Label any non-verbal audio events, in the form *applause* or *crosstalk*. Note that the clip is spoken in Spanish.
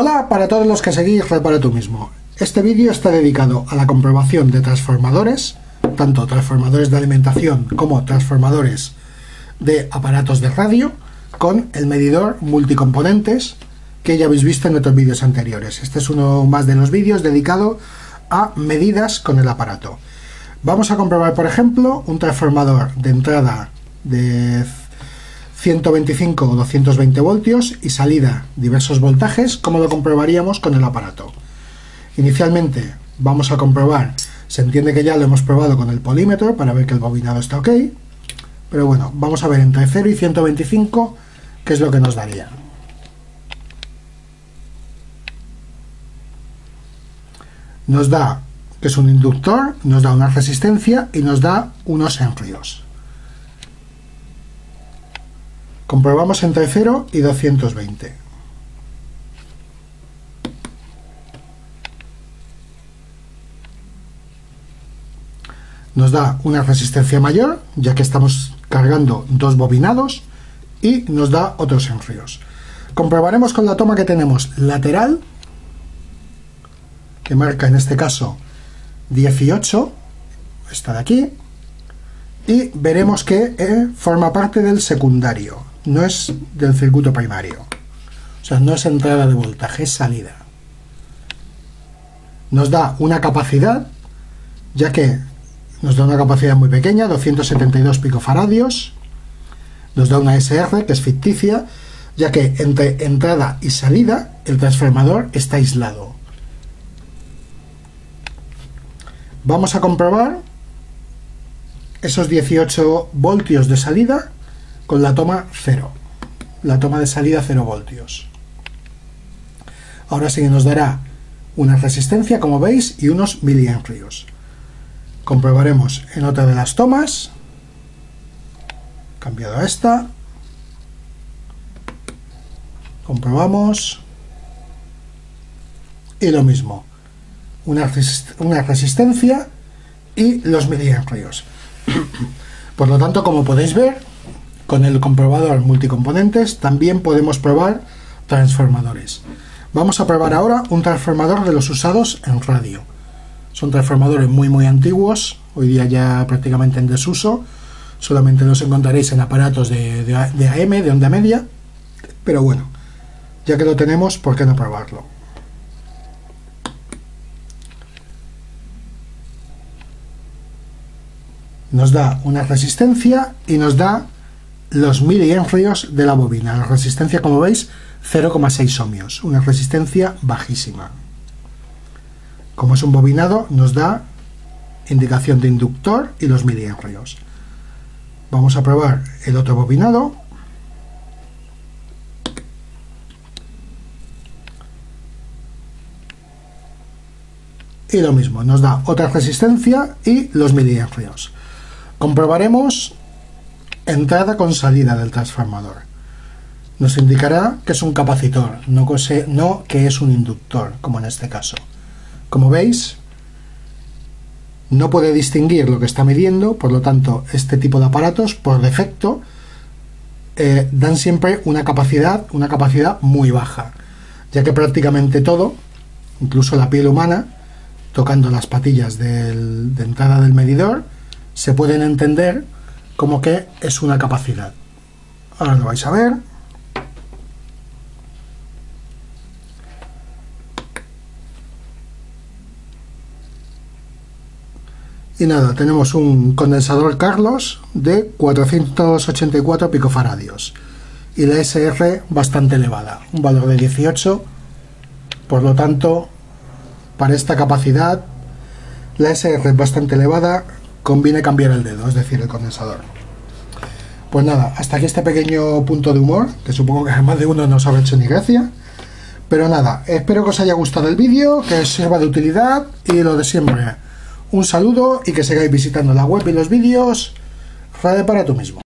Hola para todos los que seguís Repara tú mismo. Este vídeo está dedicado a la comprobación de transformadores, tanto transformadores de alimentación como transformadores de aparatos de radio, con el medidor multicomponentes que ya habéis visto en otros vídeos anteriores. Este es uno más de los vídeos dedicado a medidas con el aparato. Vamos a comprobar, por ejemplo, un transformador de entrada de 125 o 220 voltios y salida diversos voltajes, como lo comprobaríamos con el aparato. Inicialmente vamos a comprobar, se entiende que ya lo hemos probado con el polímetro para ver que el bobinado está ok, pero bueno, vamos a ver entre 0 y 125 qué es lo que nos daría. Nos da que es un inductor, nos da una resistencia y nos da unos enfrios. Comprobamos entre 0 y 220. Nos da una resistencia mayor, ya que estamos cargando dos bobinados, y nos da otros enfríos. Comprobaremos con la toma que tenemos lateral, que marca en este caso 18, está de aquí, y veremos que eh, forma parte del secundario no es del circuito primario. O sea, no es entrada de voltaje, es salida. Nos da una capacidad, ya que nos da una capacidad muy pequeña, 272 picofaradios. Nos da una SR, que es ficticia, ya que entre entrada y salida el transformador está aislado. Vamos a comprobar esos 18 voltios de salida con la toma 0. La toma de salida 0 voltios. Ahora sí que nos dará una resistencia, como veis, y unos miliamplios. Comprobaremos en otra de las tomas. Cambiado a esta. Comprobamos. Y lo mismo. Una, resistencia y los miliamplios. *coughs* Por lo tanto, como podéis ver, con el comprobador multicomponentes también podemos probar transformadores. Vamos a probar ahora un transformador de los usados en radio. Son transformadores muy muy antiguos, hoy día ya prácticamente en desuso. Solamente los encontraréis en aparatos de, de, de AM, de onda media. Pero bueno, ya que lo tenemos, ¿por qué no probarlo? Nos da una resistencia y nos da los miliamplios de la bobina. La resistencia, como veis, 0,6 ohmios, una resistencia bajísima. Como es un bobinado, nos da indicación de inductor y los miliamplios. Vamos a probar el otro bobinado. Y lo mismo, nos da otra resistencia y los miliamplios. Comprobaremos entrada con salida del transformador. Nos indicará que es un capacitor, no que, es un inductor, como en este caso. Como veis, no puede distinguir lo que está midiendo, por lo tanto, este tipo de aparatos, por defecto, eh, dan siempre una capacidad, una capacidad muy baja, ya que prácticamente todo, incluso la piel humana, tocando las patillas de entrada del medidor, se pueden entender como que es una capacidad. Ahora lo vais a ver. Y nada, tenemos un condensador Carlos de 484 picofaradios y la SR bastante elevada, un valor de 18, por lo tanto, para esta capacidad, la SR bastante elevada, conviene cambiar el dedo, es decir, el condensador. Pues nada, hasta aquí este pequeño punto de humor, que supongo que *laughs* más de uno no os habrá hecho ni gracia. Pero nada, espero que os haya gustado el vídeo, que os sirva de utilidad y lo de siempre. Un saludo y que sigáis visitando la web y los vídeos. Radio para tú mismo.